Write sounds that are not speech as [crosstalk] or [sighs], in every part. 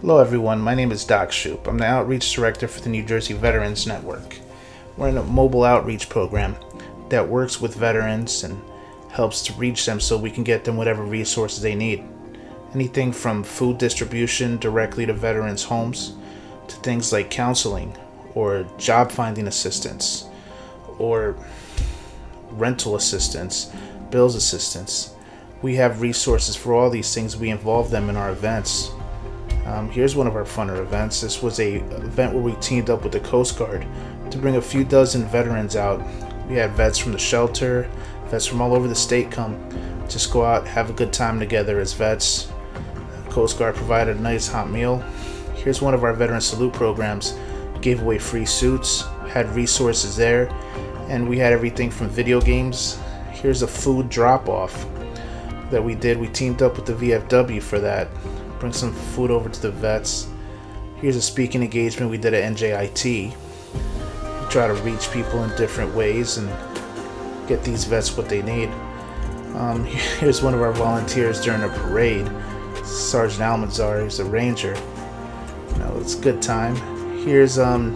Hello, everyone. My name is Doc Schupp. I'm the Outreach Director for the New Jersey Veterans Network. We're in a mobile outreach program that works with veterans and helps to reach them so we can get them whatever resources they need. Anything from food distribution directly to veterans' homes to things like counseling or job finding assistance or rental assistance, bills assistance. We have resources for all these things. We involve them in our events. Um, here's one of our funner events. This was a event where we teamed up with the Coast Guard to bring a few dozen veterans out. We had vets from the shelter, vets from all over the state come, just go out, have a good time together as vets. The Coast Guard provided a nice hot meal. Here's one of our veteran salute programs. Gave away free suits, had resources there, and we had everything from video games. Here's a food drop off that we did. We teamed up with the VFW for that. Bring some food over to the vets. Here's a speaking engagement we did at NJIT. We try to reach people in different ways and get these vets what they need. Um, [laughs] here's one of our volunteers during a parade. Sergeant Almanzar, he's a ranger. You know, it's good time. Here's um,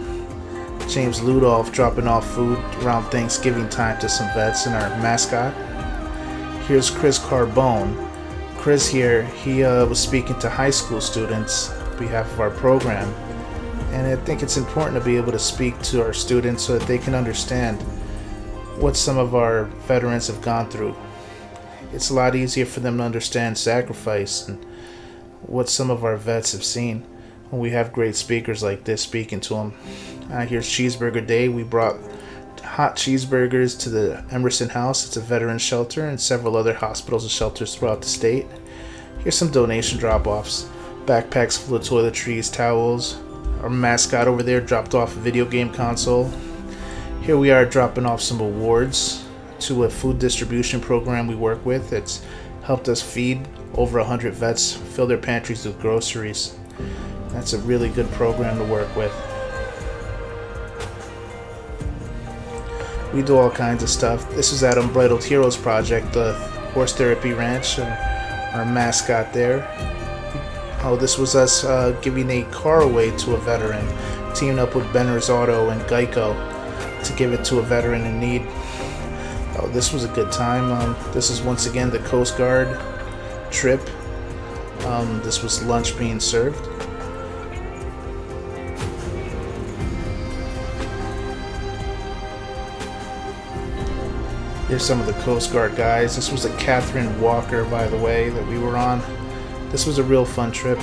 James Ludolf dropping off food around Thanksgiving time to some vets and our mascot. Here's Chris Carbone. Chris here, he uh, was speaking to high school students on behalf of our program. And I think it's important to be able to speak to our students so that they can understand what some of our veterans have gone through. It's a lot easier for them to understand sacrifice and what some of our vets have seen when we have great speakers like this speaking to them. Uh, here's Cheeseburger Day. We brought hot cheeseburgers to the Emerson House. It's a veteran shelter and several other hospitals and shelters throughout the state. Here's some donation drop offs backpacks full of toiletries, towels. Our mascot over there dropped off a video game console. Here we are dropping off some awards to a food distribution program we work with. It's helped us feed over 100 vets, fill their pantries with groceries. That's a really good program to work with. We do all kinds of stuff. This is at Unbridled Heroes Project, the horse therapy ranch, our mascot there. Oh, this was us uh, giving a car away to a veteran, teaming up with Benner's Auto and Geico to give it to a veteran in need. Oh, this was a good time. Um, this is once again the Coast Guard trip. Um, this was lunch being served. Here's some of the Coast Guard guys. This was a Katherine Walker, by the way, that we were on. This was a real fun trip.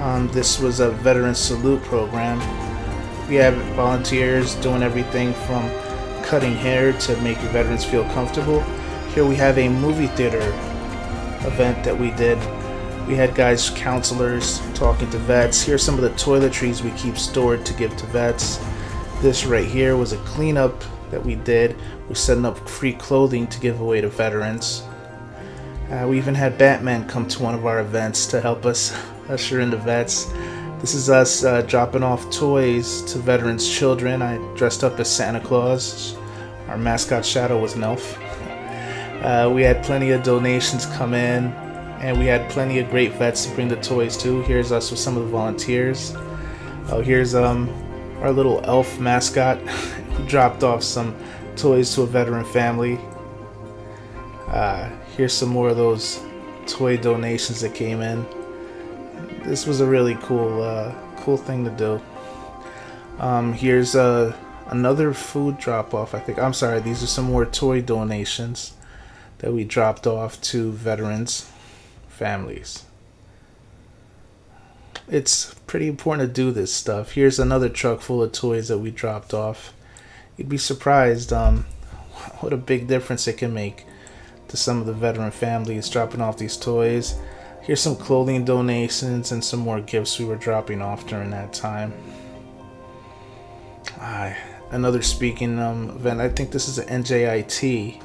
Um, this was a veteran salute program. We have volunteers doing everything from cutting hair to make your veterans feel comfortable. Here we have a movie theater event that we did. We had guys, counselors, talking to vets. Here's some of the toiletries we keep stored to give to vets. This right here was a cleanup that we did. We're setting up free clothing to give away to veterans. Uh, we even had Batman come to one of our events to help us [laughs] usher in the vets. This is us uh, dropping off toys to veterans' children. I dressed up as Santa Claus. Our mascot Shadow was an elf. Uh, we had plenty of donations come in, and we had plenty of great vets to bring the toys to. Here's us with some of the volunteers. Oh, here's um our little elf mascot. [laughs] dropped off some toys to a veteran family. Uh, here's some more of those toy donations that came in. This was a really cool, uh, cool thing to do. Um, here's uh, another food drop off. I think I'm sorry. These are some more toy donations that we dropped off to veterans families. It's pretty important to do this stuff. Here's another truck full of toys that we dropped off you'd be surprised um, [laughs] what a big difference it can make to some of the veteran families dropping off these toys. Here's some clothing donations and some more gifts we were dropping off during that time. Uh, another speaking um, event, I think this is an NJIT,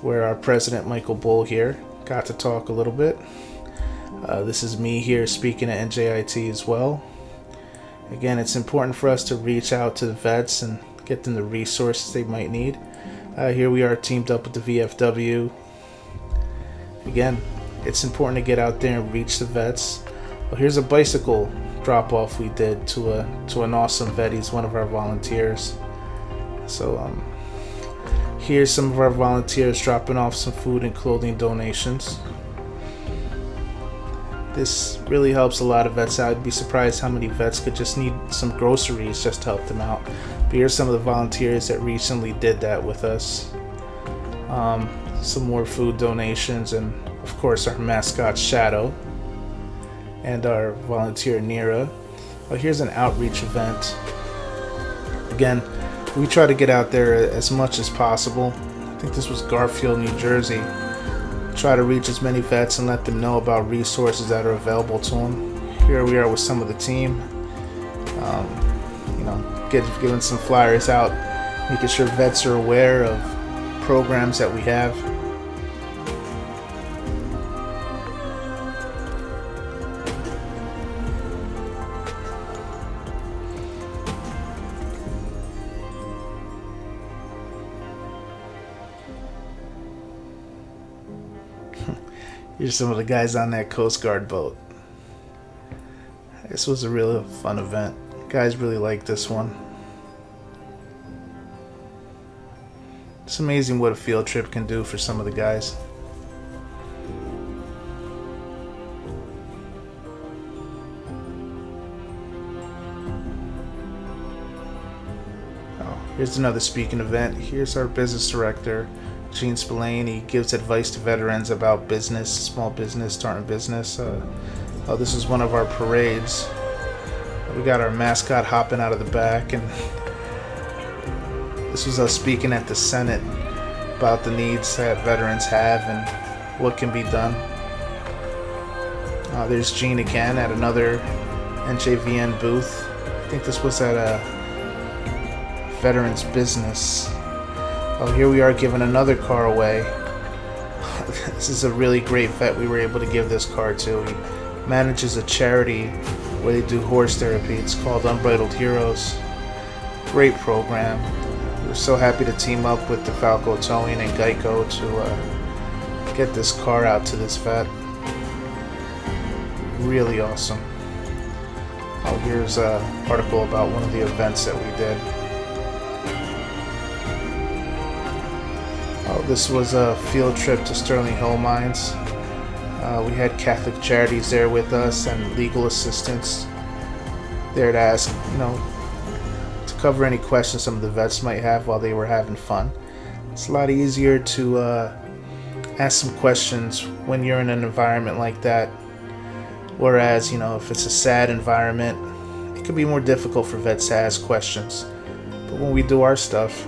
where our president Michael Bull here got to talk a little bit. Uh, this is me here speaking at NJIT as well. Again, it's important for us to reach out to the vets and get them the resources they might need. Uh, here we are teamed up with the VFW. Again, it's important to get out there and reach the vets. Well, here's a bicycle drop off we did to a to an awesome vet. He's one of our volunteers. So um, here's some of our volunteers dropping off some food and clothing donations. This really helps a lot of vets out. I'd be surprised how many vets could just need some groceries just to help them out. But here's some of the volunteers that recently did that with us. Um, some more food donations, and of course, our mascot Shadow and our volunteer Nira. Well, here's an outreach event. Again, we try to get out there as much as possible. I think this was Garfield, New Jersey. Try to reach as many vets and let them know about resources that are available to them. Here we are with some of the team. Um, you know, get, giving some flyers out, making sure vets are aware of programs that we have. Here's some of the guys on that Coast Guard boat. This was a really fun event. Guys really liked this one. It's amazing what a field trip can do for some of the guys. Oh, here's another speaking event. Here's our business director. Gene Spillane. He gives advice to veterans about business, small business, starting business. Uh, oh, this is one of our parades. We got our mascot hopping out of the back, and this was us speaking at the Senate about the needs that veterans have and what can be done. Uh, there's Gene again at another NJVN booth. I think this was at a veterans business Oh, here we are giving another car away. [laughs] this is a really great vet we were able to give this car to. He manages a charity where they do horse therapy. It's called Unbridled Heroes. Great program. We're so happy to team up with DeFalco Towing and Geico to uh, get this car out to this vet. Really awesome. Oh, here's an article about one of the events that we did. This was a field trip to Sterling Hill Mines. Uh, we had Catholic Charities there with us and legal assistance there to ask, you know, to cover any questions some of the vets might have while they were having fun. It's a lot easier to uh, ask some questions when you're in an environment like that. Whereas, you know, if it's a sad environment, it could be more difficult for vets to ask questions. But when we do our stuff,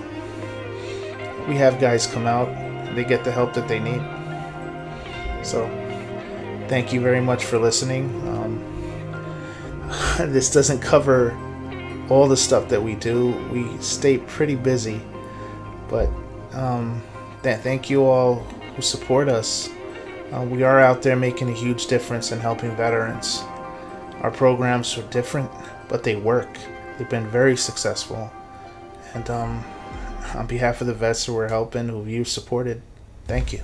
we have guys come out they get the help that they need. So, thank you very much for listening. Um, [sighs] this doesn't cover all the stuff that we do. We stay pretty busy, but um, th- thank you all who support us. Uh, we are out there making a huge difference in helping veterans. Our programs are different, but they work. They've been very successful, and um, on behalf of the vets who are helping, who you supported, thank you.